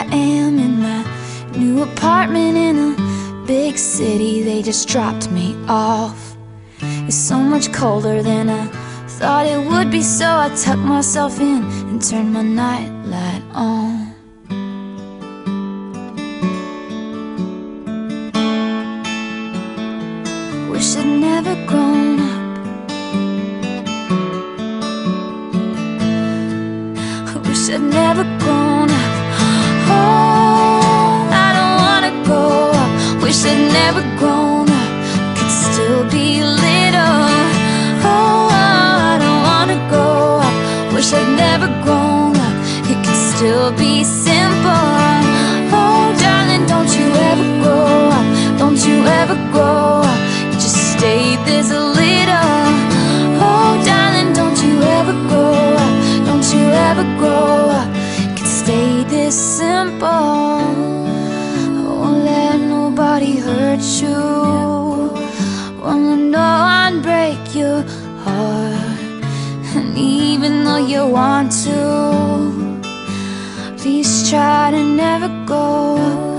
I am in my new apartment in a big city. They just dropped me off. It's so much colder than I thought it would be So I tucked myself in and turned my nightlight on. Wish I'd never grown never grown Could still be little. Oh, I don't wanna grow up. Wish I'd never grown up. It could still be simple. Oh, darling, don't you ever grow up. Don't you ever grow up. You just stay this little. Oh, darling, don't you ever grow up. Don't you ever grow up. Could stay this simple nobody hurt you. Let no one break your heart And even though you want to Please try to never go